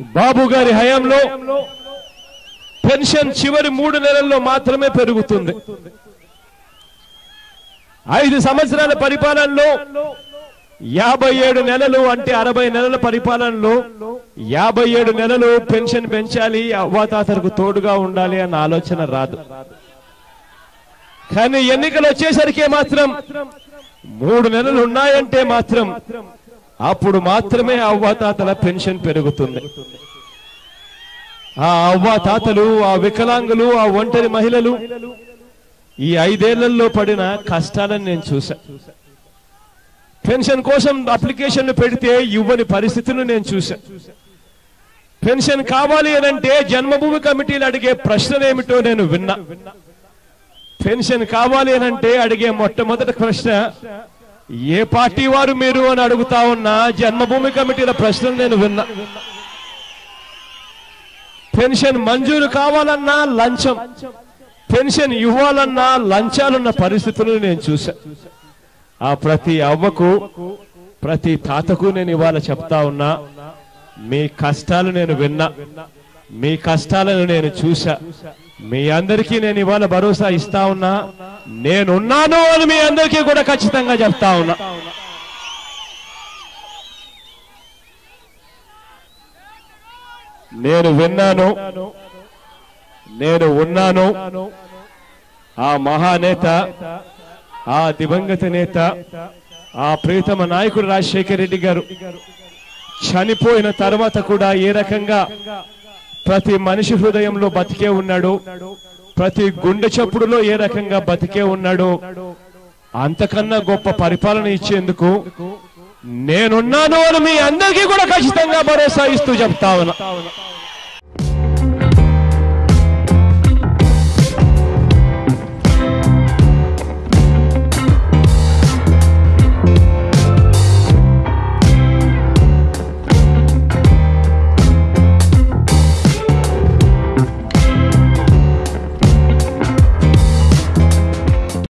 బాబు గారి హయాంలో పెన్షన్ చివరి మూడు నెలల్లో మాత్రమే పెరుగుతుంది. ఐదు సంవత్సరాల పరిపాలనలో యాభై ఏడు నెలలు అంటే అరవై నెలల పరిపాలనలో యాభై ఏడు నెలలు పెన్షన్ పెంచాలి అవ్వాతాతలకు తోడుగా ఉండాలి అన్న ఆలోచన రాదు. కానీ ఎన్నికలు వచ్చేసరికి మాత్రం మూడు నెలలు ఉన్నాయంటే మాత్రం అప్పుడు మాత్రమే అవ్వాతాతల పెన్షన్ పెరుగుతుంది. ఆ అవ్వాతాతలు ఆ వికలాంగులు ఆ ఒంటరి మహిళలు ఈ ఐదేళ్ళలో పడిన కష్టాలను నేను చూసా పెన్షన్ కోసం అప్లికేషన్లు పెడితే ఇవ్వని పరిస్థితులు నేను చూసా పెన్షన్ కావాలి అని అంటే జన్మభూమి కమిటీలు అడిగే ప్రశ్నలు ఏమిటో నేను విన్నా. పెన్షన్ కావాలి అని అంటే అడిగే మొట్టమొదటి ప్రశ్న ఏ పార్టీ వారు మీరు అని అడుగుతా ఉన్నా జన్మభూమి కమిటీల ప్రశ్నలు నేను విన్నా. పెన్షన్ మంజూరు కావాలన్నా లంచం. పెన్షన్ ఇవ్వాలన్నా లంచాలున్న పరిస్థితులను నేను చూసా ఆ ప్రతి అవ్వకు ప్రతి తాతకు నేను ఇవాళ చెప్తా ఉన్నా మీ కష్టాలు నేను విన్నా. మీ కష్టాలను నేను చూసా మీ అందరికీ నేను ఇవాళ భరోసా ఇస్తా ఉన్నా. నేనున్నాను అని మీ అందరికీ కూడా ఖచ్చితంగా చెప్తా ఉన్నా. నేను విన్నాను. నేను ఉన్నాను. ఆ మహానేత ఆ దివంగత నేత ఆ ప్రీతమ నాయకుడు రాజశేఖర్ రెడ్డి గారు చనిపోయిన తర్వాత కూడా ఏ రకంగా ప్రతి మనిషి హృదయంలో బతికే ఉన్నాడు. ప్రతి గుండె చప్పుడులో ఏ రకంగా బతికే ఉన్నాడు. అంతకన్నా గొప్ప పరిపాలన ఇచ్చేందుకు నేనున్నాను అని మీ అందరికీ కూడా ఖచ్చితంగా భరోసా ఇస్తూ చెప్తా ఉన్నా.